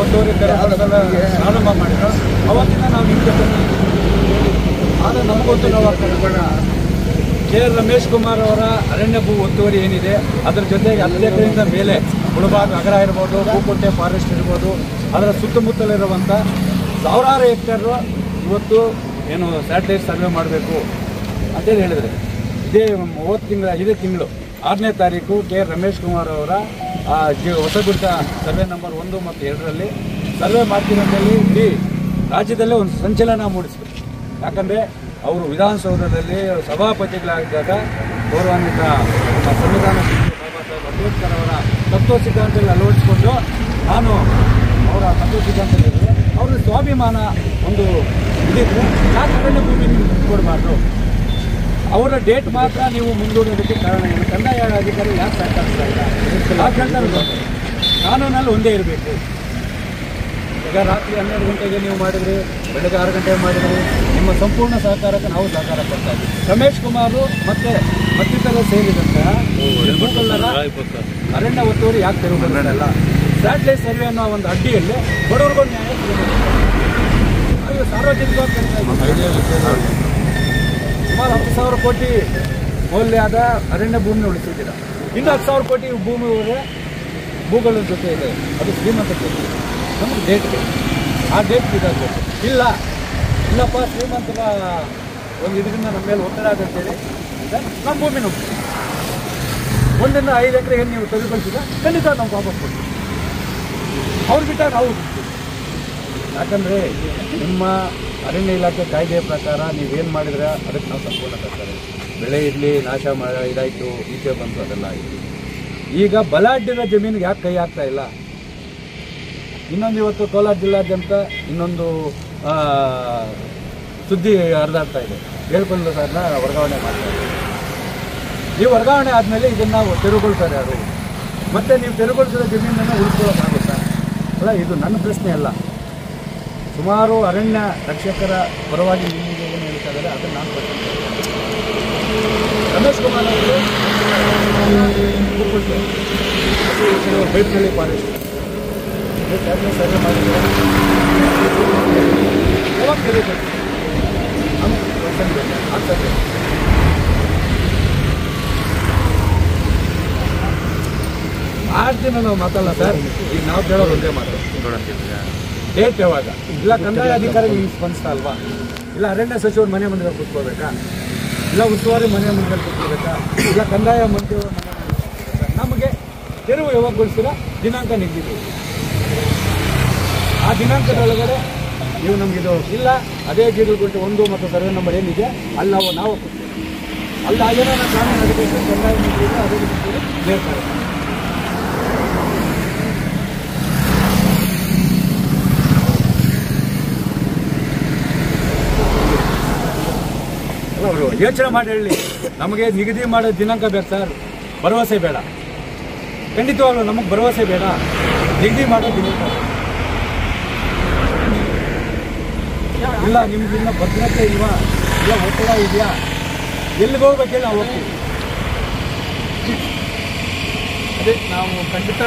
ಒಂದೂವರೆ ತರ ಪ್ರಾರಂಭ ಮಾಡಿದ್ರು. ಅವತ್ತಿಂದ ನಾವು ಜೊತೆ ಆದರೆ ನಾವು ಕೆ ಆರ್ ರಮೇಶ್ ಕುಮಾರ್ ಅವರ ಅರಣ್ಯ ಭೂ ಒತ್ತುವರಿ ಏನಿದೆ, ಅದರ ಜೊತೆಗೆ ಹತ್ತು ಮೇಲೆ ಮುಳಬಾಗ ನಗರ ಇರ್ಬೋದು ಹೂಕೋಟೆ ಫಾರೆಸ್ಟ್ ಇರ್ಬೋದು, ಅದರ ಸುತ್ತಮುತ್ತಲಿರುವಂಥ ಸಾವಿರಾರು ಹೆಕ್ಟೇರ್ ಇವತ್ತು ಏನು ಸ್ಯಾಟಲೈಟ್ ಸರ್ವೆ ಮಾಡಬೇಕು ಅಂತೇಳಿ ಹೇಳಿದರೆ. ಇದೇ ಮೂವತ್ತು ತಿಂಗಳ ಇದೇ ತಿಂಗಳು. ಆರನೇ ತಾರೀಕು ಕೆ ರಮೇಶ್ ಕುಮಾರ್ ಅವರ ಜಿ ಹೊಸಗುಡ್ಡ ಸರ್ವೆ ನಂಬರ್ ಒಂದು ಮತ್ತು ಎರಡರಲ್ಲಿ ಸರ್ವೆ ಮಾಡ್ತಿರೋದ್ರಲ್ಲಿ ಇಡೀ ರಾಜ್ಯದಲ್ಲೇ ಒಂದು ಸಂಚಲನ ಮೂಡಿಸಬೇಕು ಯಾಕಂದರೆ ಅವರು ವಿಧಾನಸೌಧದಲ್ಲಿ ಸಭಾಪತಿಗಳಾಗಿದ್ದಾಗ ಗೌರವಾನ್ವಿತ ಸಂವಿಧಾನ ಶಿಕ್ಷಣ ಬಾಬಾ ಸಾಹೇಬ್ ಅಂಬೇಡ್ಕರ್ ಅವರ ತತ್ವ ಸಿದ್ಧಾಂತದಲ್ಲಿ ಅಳವಡಿಸಿಕೊಂಡು ನಾನು ಅವರ ತತ್ವ ಸಿದ್ಧಾಂತದಲ್ಲಿ ಅವರ ಸ್ವಾಭಿಮಾನ ಒಂದು ಇದಿದ್ರೆ ಯಾಕೆ ಭೂಮಿ ಕೊಡಬಾರ್ದು? ಅವರ ಡೇಟ್ ಮಾತ್ರ ನೀವು ಮುಂದೂಡೋದಕ್ಕೆ ಕಾರಣ ಏನು? ಕಂದಾಯ ಅಧಿಕಾರಿ ಯಾಕೆ ಸಹಕರಿಸ್ತಾ ಇಲ್ಲ? ಆ ಕಂದಾಯ ಕಾನೂನಲ್ಲಿ ಒಂದೇ ಇರಬೇಕು. ಈಗ ರಾತ್ರಿ ಹನ್ನೆರಡು ಗಂಟೆಗೆ ನೀವು ಮಾಡಿದ್ರಿ ಬೆಳಗ್ಗೆ ಆರು ಗಂಟೆಗೆ ಮಾಡಿದ್ರಿ ನಿಮ್ಮ ಸಂಪೂರ್ಣ ಸಹಕಾರಕ್ಕೆ ನಾವು ಸಹಕಾರ ಕೊಡ್ತಾ ಇದ್ದೀವಿ. ರಮೇಶ್ ಕುಮಾರ್ ಮತ್ತೆ ಮತ್ತಿತರ ಸೇರಿದಂತೆ ಅರಣ್ಯ ಒತ್ತುವರಿ ಯಾಕೆ ತೆರವುಗೊಳಿಸಲ್ಲ ಸ್ಯಾಟಲೈಟ್ ಸರ್ವೆ ಅನ್ನೋ ಒಂದು ಅಡ್ಡಿಯಲ್ಲಿ ಬಡವರಿಗೂ ನ್ಯಾಯ ಸಾರ್ವಜನಿಕವಾಗಿ. ಸುಮಾರು ಹತ್ತು ಸಾವಿರ ಕೋಟಿ ಮೌಲ್ಯದ ಅರಣ್ಯ ಭೂಮಿ ಉಳಿಸಿದ್ದೀರ. ಇನ್ನು ಹತ್ತು ಸಾವಿರ ಕೋಟಿ ಭೂಮಿ ಭೂಗಳ ಜೊತೆ ಇದೆ. ಅದು ಶ್ರೀಮಂತ ಜೊತೆ ನಮಗೆ ಡೇಟ್ ಬೇಕು ಆ ಡೇಟ್ ಇದಾಗಬೇಕು. ಇಲ್ಲ. ಇಲ್ಲಪ್ಪ, ಶ್ರೀಮಂತನ ಒಂದು ಇದರಿಂದ ನಮ್ಮ ಮೇಲೆ ಒತ್ತಡ ಆಗಂತೇಳಿ ನಮ್ಮ ಭೂಮಿ ನೋಡ್ತೀವಿ. ಒಂದರಿಂದ ಐದು ಎಕರೆಗೆ ನೀವು ತೆಗೆದುಕೊಳ್ತೀರ? ಖಂಡಿತ ನಾವು ವಾಪಸ್ ಕೊಡ್ತೀವಿ. ಅವ್ರು ಬಿಟ್ಟಾಗ ಬಿಡ್ತೀವಿ ಯಾಕಂದರೆ ನಿಮ್ಮ ಅರಣ್ಯ ಇಲಾಖೆ ಕಾಯ್ದೆಯ ಪ್ರಕಾರ ನೀವೇನು ಮಾಡಿದ್ರೆ ಅದಕ್ಕೆ ನಾವು ಸಂಪೂರ್ಣ ತರ್ತಾರೆ. ಬೆಳೆ ಇರಲಿ, ನಾಶ ಇದಾಯಿತು, ಈಚೆ ಬಂತು, ಅದೆಲ್ಲ ಆಯಿತು. ಈಗ ಬಲಾಢ್ಯದ ಜಮೀನಿಗೆ ಯಾಕೆ ಕೈ ಆಗ್ತಾ ಇಲ್ಲ? ಇನ್ನೊಂದು ಇವತ್ತು ಕೋಲಾರ ಜಿಲ್ಲಾದ್ಯಂತ ಇನ್ನೊಂದು ಸುದ್ದಿ ಹರಿದಾಡ್ತಾ ಇದೆ. ಹೇಳ್ಕೊಂಡು ಸರ್ನ ವರ್ಗಾವಣೆ ಮಾಡ್ತಾರೆ ಈ ವರ್ಗಾವಣೆ ಆದಮೇಲೆ ಇದನ್ನು ತೆರವುಗೊಳಿಸ್ತಾರೆ ಯಾರು? ಮತ್ತೆ ನೀವು ತೆರವುಗೊಳಿಸಿದ ಜಮೀನನ್ನು ಉಳಿಸ್ಕೊಳ್ಳೋಕ್ಕಾಗುತ್ತಾ? ಅಲ್ಲ, ಇದು ನನ್ನ ಪ್ರಶ್ನೆ ಅಲ್ಲ. ಸುಮಾರು ಅರಣ್ಯ ರಕ್ಷಕರ ಪರವಾಗಿ ನಿಮಗೆ ಏನು ಹೇಳ್ತಾ ಇದ್ದಾರೆ, ಅದನ್ನು ನಾನು ರಮೇಶ್ ಕುಮಾರ್ ಅವರು ಬೈಟ್ನಳ್ಳಿ ಫಾರೆಸ್ಟ್ ಸರ್ವೆ ಮಾಡಿದ್ದಾರೆ. ಆರು ದಿನ ನಾವು ಮಾತಲ್ಲ ಸರ್. ಈಗ ನಾವು ಕೇಳೋದು ಒಂದೇ ಮಾತು. ಡೇಟ್ ಯಾವಾಗ ಇಲ್ಲ ಕಂದಾಯ ಅಧಿಕಾರಿ ನಿಮ್ಗೆ ಸ್ಪಂದಿಸ್ತಾ ಅಲ್ವಾ? ಇಲ್ಲ ಅರಣ್ಯ ಸಚಿವರು ಮನೆ ಮುಂದೆ ಕೂತ್ಕೋಬೇಕಾ? ಇಲ್ಲ ಉಸ್ತುವಾರಿ ಮನೆ ಮುಂದೆ ಕೂತ್ಕೋಬೇಕಾ? ಇಲ್ಲ ಕಂದಾಯ ಮಂತ್ರಿಯವರು? ನಮಗೆ ತೆರವು ಯಾವಾಗಗೊಳಿಸ್ತೀರಾ ದಿನಾಂಕ ನಿಂತಿದ್ದೀವಿ ಆ ದಿನಾಂಕದೊಳಗಡೆ ನೀವು ನಮಗಿದು ಇಲ್ಲ ಅದೇ ಗೀರುಗುಂಟೆ ಒಂದು ಮತ್ತು ಸರ್ವೆ ನಂಬರ್ ಏನಿದೆ ಅಲ್ಲಿ ನಾವು ನಾವು ಕೊಡ್ತೀವಿ ಅಲ್ಲಿ ನಾವು ಕಾನೂನು ಅಧಿಕಾರಿ ಕಂದಾಯ ಮಂತ್ರಿ ಇದೆ, ಅದೇ ರೀತಿ ಅಲ್ಲ, ಅವರು ಯೋಚನೆ ಮಾಡಿ ಹೇಳಿ. ನಮಗೆ ನಿಗದಿ ಮಾಡೋ ದಿನಾಂಕ ಬೇಕು ಸರ್. ಭರವಸೆ ಬೇಡ. ಖಂಡಿತವಾಗಲೂ ನಮಗೆ ಭರವಸೆ ಬೇಡ. ನಿಗದಿ ಮಾಡೋ ದಿನಾಂಕ ಇಲ್ಲ, ನಿಮ್ಗೆ ಇನ್ನ ಭದ್ರತೆ ಇಲ್ವಾ? ಇಲ್ಲ, ಒತ್ತಡ ಇದೆಯಾ? ಎಲ್ಲಿಗೆ ಹೋಗ್ಬೇಕೇಳಿ ನಾವು ಹೋಗ್ತೀವಿ ಅದೇ, ನಾವು ಖಂಡಿತ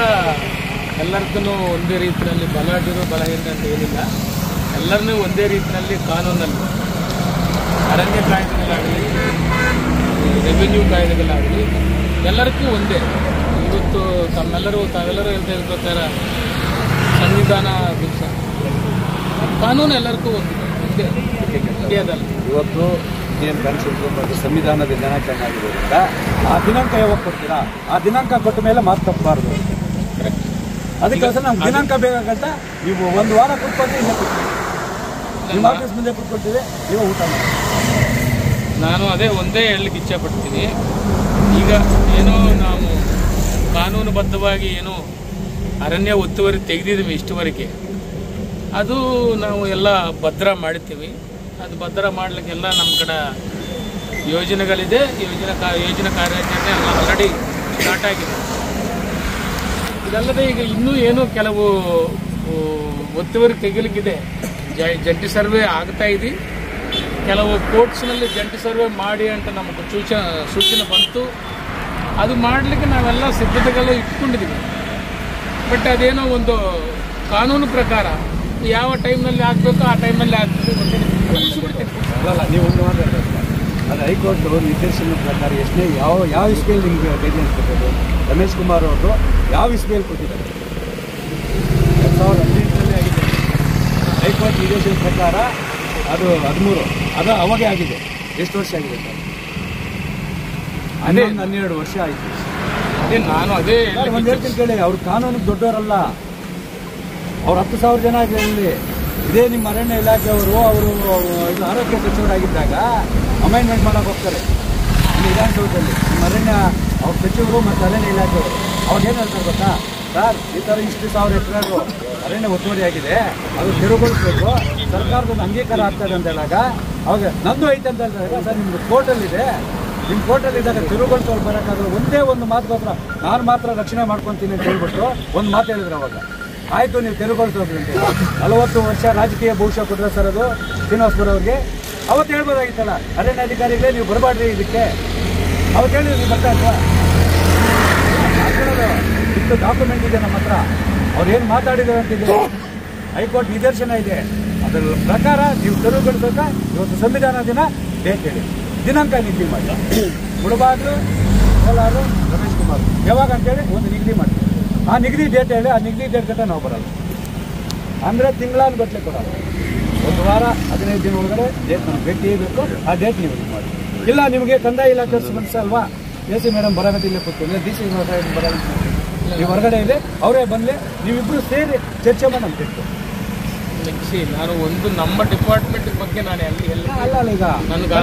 ಎಲ್ಲರಿಗೂ ಒಂದೇ ರೀತಿಯಲ್ಲಿ ಬಲಾಢ್ಯರು ಬಲಹೀನ ಅಂತ ಏನಿಲ್ಲ. ಎಲ್ಲರನ್ನೂ ಒಂದೇ ರೀತಿಯಲ್ಲಿ ಕಾನೂನಲ್ಲಿ ಅರಣ್ಯ ಕಾಯ್ದೆಗಳಾಗಲಿ ರೆವಿನ್ಯೂ ಕಾಯ್ದೆಗಳಾಗಲಿ ಎಲ್ಲರಿಗೂ ಒಂದೇ. ಇವತ್ತು ತಮ್ಮೆಲ್ಲರೂ ತಾವೆಲ್ಲರೂ ಹೇಳ್ತಾ ಇರೋ ಪ್ರಕಾರ ಸಂವಿಧಾನ ದಿವಸ. ಕಾನೂನು ಎಲ್ಲರಿಗೂ ಒಂದೇ. ಇಂಡಿಯಾದಲ್ಲಿ ಇವತ್ತು ಏನು ಮತ್ತು ಸಂವಿಧಾನದ ದಿನಾಚರಣೆ ಆಗಿರೋದ್ರಿಂದ ಆ ದಿನಾಂಕ ಯಾವಾಗ ಕೊಡ್ತೀರಾ? ಆ ದಿನಾಂಕ ಕೊಟ್ಟ ಮೇಲೆ ಮಾತು ತಪ್ಪಬಾರ್ದು. ಅದಕ್ಕೋಸ್ಕರ ನಮ್ಗೆ ದಿನಾಂಕ ಬೇಕಾಗಂತ ನೀವು ಒಂದು ವಾರ ಕುತ್ಕೊಂಡು ಇಲ್ಲೇ ಕೂತ್ಕೊಳ್ಳಿ. ನಿಮ್ಮ ಆಫೀಸ್ ಮುಂದೆ ಕುತ್ಕೊಳ್ತೀವಿ ನೀವು ಊಟ ಮಾಡಿ ನಾನು ಅದೇ ಒಂದೇ ಹೇಳಲಿಕ್ಕೆ ಇಚ್ಛೆಪಡ್ತೀನಿ. ಈಗ ಏನೋ ನಾವು ಕಾನೂನುಬದ್ಧವಾಗಿ ಏನೋ ಅರಣ್ಯ ಒತ್ತುವರಿ ತೆಗೆದಿದ್ದೀವಿ ಇಷ್ಟುವರೆಗೆ. ಅದು ನಾವು ಎಲ್ಲ ಭದ್ರ ಮಾಡ್ತೀವಿ. ಅದು ಭದ್ರ ಮಾಡಲಿಕ್ಕೆಲ್ಲ ನಮ್ಮ ಕಡೆ ಯೋಜನೆಗಳಿದೆ. ಯೋಜನೆ ಕಾ, ಯೋಜನೆ ಕಾರ್ಯಾಚರಣೆ ಎಲ್ಲ ಆಲ್ರೆಡಿ ಸ್ಟಾರ್ಟ್ ಆಗಿದೆ. ಇದಲ್ಲದೆ ಈಗ ಇನ್ನೂ ಏನು ಕೆಲವು ಒತ್ತುವರಿ ತೆಗಿಲಿಕ್ಕಿದೆ. ಜಂಟಿ ಸರ್ವೆ ಆಗ್ತಾ ಇದೆ. ಕೆಲವು ಕೋರ್ಟ್ಸ್ನಲ್ಲಿ ಜಂಟಿ ಸರ್ವೆ ಮಾಡಿ ಅಂತ ನಮಗೆ ಸೂಚನೆ ಸೂಚನೆ ಬಂತು. ಅದು ಮಾಡಲಿಕ್ಕೆ ನಾವೆಲ್ಲ ಸಿದ್ಧತೆಗಳು ಇಟ್ಕೊಂಡಿದ್ದೀವಿ. ಬಟ್ ಅದೇನೋ ಒಂದು ಕಾನೂನು ಪ್ರಕಾರ ಯಾವ ಟೈಮ್ನಲ್ಲಿ ಆಗಬೇಕು ಆ ಟೈಮಲ್ಲಿ ಆಗ್ತದೆ ನೀವು ಅದು ಹೈಕೋರ್ಟ್ ನಿರ್ದೇಶನ ಪ್ರಕಾರ ಎಷ್ಟೇ ಯಾವ ಯಾವ ಇಸ್ಪೇಲ್ ನಿಮಗೆ ಗೈಡ್ಲೈನ್ಸ್ ಕೊಟ್ಟಿದ್ದು ರಮೇಶ್ ಕುಮಾರ್ ಅವರು ಯಾವ ಇಸ್ಪೇಲ್ ಕೊಟ್ಟಿದ್ದಾರೆ? ಎರಡು ಸಾವಿರದ ಆಗಿದೆ. ಹೈಕೋರ್ಟ್ ನಿರ್ದೇಶನ ಪ್ರಕಾರ ಅದು ಹದಿಮೂರು. ಅದು ಅವಾಗೇ ಆಗಿದೆ. ಎಷ್ಟು ವರ್ಷ ಆಗಿದೆ ಸರ್? ಹನ್ನೊಂದು ಹನ್ನೆರಡು ವರ್ಷ ಆಯಿತು. ಅದೇ ನಾನು ಅದೇ ಒಂದು ಹೇಳ್ತೀನಿ ಕೇಳಿ ಅವ್ರ ಕಾನೂನು ದೊಡ್ಡವರಲ್ಲ. ಅವ್ರು ಹತ್ತು ಸಾವಿರ ಜನ ಇಲ್ಲಿ. ಇದೇ ನಿಮ್ಮ ಅರಣ್ಯ ಇಲಾಖೆಯವರು ಅವರು ಇದು ಆರೋಗ್ಯ ಸಚಿವರಾಗಿದ್ದಾಗ ಅಮೈನ್ಮೆಂಟ್ ಮಾಡೋಕೆ ಹೋಗ್ತಾರೆ. ವಿಧಾನಸೌಧದಲ್ಲಿ. ನಿಮ್ಮ ಅರಣ್ಯ ಅವ್ರ ಸಚಿವರು ಮತ್ತು ಅರಣ್ಯ ಇಲಾಖೆಯವರು. ಅವ್ರು ಏನು ಹೇಳ್ತಾರೆ ಗೊತ್ತಾ? ಸರ್, ಈ ಥರ ಇಷ್ಟು ಸಾವಿರ ಎಕರೆ ಅರಣ್ಯ ಒತ್ತುವರಿ ಆಗಿದೆ, ಅದು ತೆರವುಗೊಳಿಸ್ಬೇಕು. ಸರ್ಕಾರದ ಅಂಗೀಕಾರ ಆಗ್ತದೆ ಅಂತ ಹೇಳಾಗ ಅವಾಗ ನಂದು ಐತೆ ಅಂತ ಹೇಳಿದಾಗ, ಸರ್, ನಿಮ್ದು ಕೋರ್ಟಲ್ಲಿದೆ ನಿಮ್ಮ ಕೋರ್ಟಲ್ಲಿ ಇದ್ದಾಗ ತಿರುಗೊಳಿಸೋರು ಬರೋಕ್ಕಾಗಲ್ಲ ಒಂದೇ ಒಂದು ಮಾತು ಮಾತ್ರ, ನಾನು ಮಾತ್ರ ರಕ್ಷಣೆ ಮಾಡ್ಕೊತೀನಿ ಅಂತ ಹೇಳ್ಬಿಟ್ಟು ಒಂದು ಮಾತು ಹೇಳಿದ್ರು ಅವಾಗ. ಆಯಿತು, ನೀವು ತಿರುಗೊಳಿಸೋದ್ರಿ ಅಂತ ನಲವತ್ತು ವರ್ಷ ರಾಜಕೀಯ ಭವಿಷ್ಯ ಕೊಟ್ಟರೆ ಸರ್ ಅದು, ಶ್ರೀನಿವಾಸ್ಪುರ ಅವ್ರಿಗೆ. ಅವತ್ತು ಹೇಳ್ಬೋದಾಗಿತ್ತಲ್ಲ, ಅರಣ್ಯ ಅಧಿಕಾರಿಗಳೇ ನೀವು ಬರಬಾಡ್ರಿ ಇದಕ್ಕೆ. ಅವತ್ತು ಹೇಳಿದ್ರು ನೀವು ಬರ್ತಾ ಇಷ್ಟು ಡಾಕ್ಯುಮೆಂಟ್ ಇದೆ ನಮ್ಮ ಹತ್ರ. ಅವ್ರು ಏನು ಮಾತಾಡಿದ್ದಾರೆ ಅಂತಿದೆ ಹೈಕೋರ್ಟ್ ನಿದರ್ಶನ ಇದೆ. ಅದರ ಪ್ರಕಾರ ನೀವು ತೆರವುಗೊಳಿಸೋಕ ಇವತ್ತು ಸಂವಿಧಾನ ದಿನ ಡೇಟ್ ಹೇಳಿ ದಿನಾಂಕ ನಿಗದಿ ಮಾಡಿ. ಮುಡಬಾಗ್ಲು ಕೋಲಾರು, ರಮೇಶ್ ಕುಮಾರ್. ಯಾವಾಗ ಅಂತೇಳಿ ಒಂದು ನಿಗದಿ ಮಾಡಿ. ಆ ನಿಗದಿ ಡೇಟ್ ಹೇಳಿ, ಆ ನಿಗದಿ ಡೇಟ್ ಗಂಟ ನಾವು ಬರೋಲ್ಲ. ಅಂದರೆ ತಿಂಗಳಾನು ಗಟ್ಟಲೆ ಕೊಡೋಲ್ಲ. ಒಂದು ವಾರ, ಹದಿನೈದು ದಿನ ಒಳಗಡೆ ಡೇಟ್ ನಮ್ಗೆ ಭೇಟಿ ಬೇಕು ಆ ಡೇಟ್ ನೀವು ಮಾಡಿ. ಇಲ್ಲ, ನಿಮಗೆ ಕಂದಾಯ ಇಲಾಖೆ ಅಲ್ವಾ? ಎ ಸಿ ಮೇಡಮ್ ಬರಗತಿ ಇಲ್ಲೇ ಕೂತ್ಕೊಂಡು ಡಿ ಸಿ ಬರೋದು ನೀವು ಹೊರಗಡೆ ಇದೆ ಅವರೇ ಬಂದರೆ ನೀವಿಬ್ರು ಸೇರಿ ಚರ್ಚೆ ಮಾಡಿ ನಮ್ಗೆ ತಿಳ್ಕೊ. ನೆಕ್ಸಿ ನಾನು ಒಂದು ನಮ್ಮ ಡಿಪಾರ್ಟ್ಮೆಂಟ್ ಬಗ್ಗೆ ನಾನು ಅಲ್ಲಿ ಎಲ್ಲ ಅಲ್ಲ ಅಲ್ಲ ಈಗ ನನಗೆ